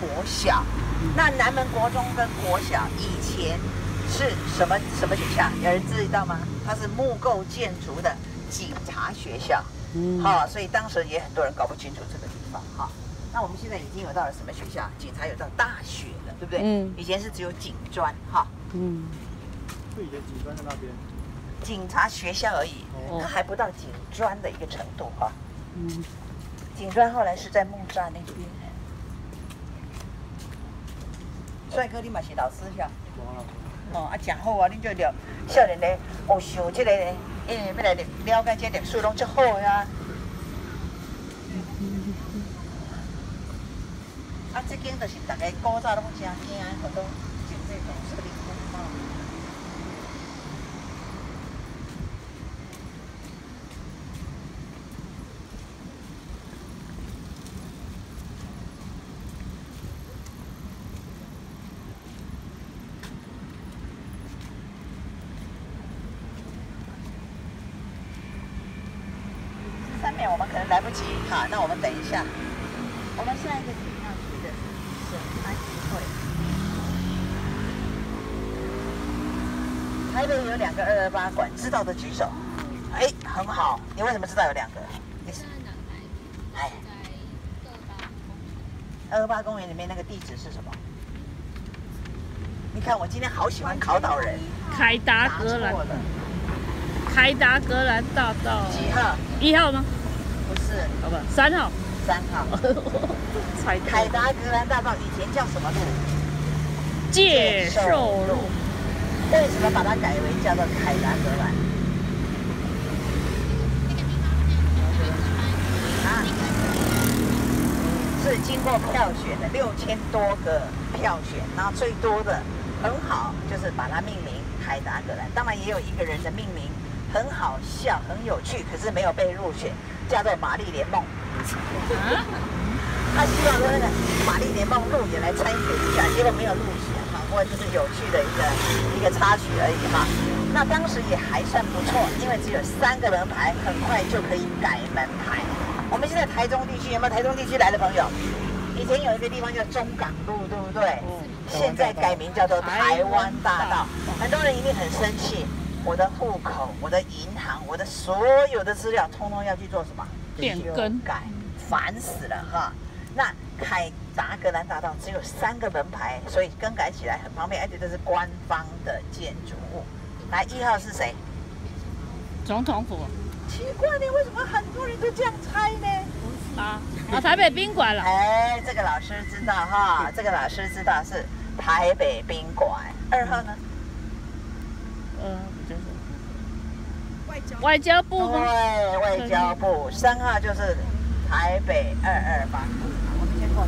国小。那南门国中跟国小以前是什么什么学校？有人知道吗？它是木构建筑的警察学校。嗯，好，所以当时也很多人搞不清楚这个地方哈。那我们现在已经有到了什么学校？警察有到大学了，对不对？嗯。以前是只有警专哈。嗯。以前警专在那边。警察学校而已，它还不到警专的一个程度哈。嗯。警专后来是在木栅那边。帅哥，你嘛是老师是吧？哦，啊，真好啊！你就了，少年嘞，学想这个，诶，要来了解这历史，拢足好个。啊，这间就是大家古早拢真惊，好多警察同事哩。我们可能来不及，好，那我们等一下。我们下一个地要去的是安溪会。台北有两个二二八馆，知道的举手。哎，很好，你为什么知道有两个？你是哎，二二八公园里面那个地址是什么？你看我今天好喜欢考倒人。凯达格兰。凯达格兰大道。几号？一号吗？是，好吧，三号，三号。凯达格兰大道以前叫什么路？介寿路。为什么把它改为叫做凯达格兰？啊，是经过票选的，六千多个票选，然后最多的很好，就是把它命名凯达格兰。当然也有一个人的命名很好笑、很有趣，可是没有被入选。叫做玛丽莲梦，他希望说那个玛丽莲梦路也来参选一下，结果没有入选哈，不过就是有趣的一个一个插曲而已哈。那当时也还算不错，因为只有三个门牌，很快就可以改门牌。我们现在台中地区有没有台中地区来的朋友？以前有一个地方叫中港路，对不对？嗯现在改名叫做台湾大道，很多人一定很生气。我的户口、我的银行、我的所有的资料，通通要去做什么？变更改，烦死了哈！那凯达格兰大道只有三个门牌，所以更改起来很方便，而且这是官方的建筑物。来，一号是谁？总统府。奇怪呢，为什么很多人都这样猜呢？啊啊！台北宾馆了。哎，这个老师知道哈，这个老师知道是台北宾馆。二号呢？嗯。外交部对，外交部三号就是台北二二八。我们先过。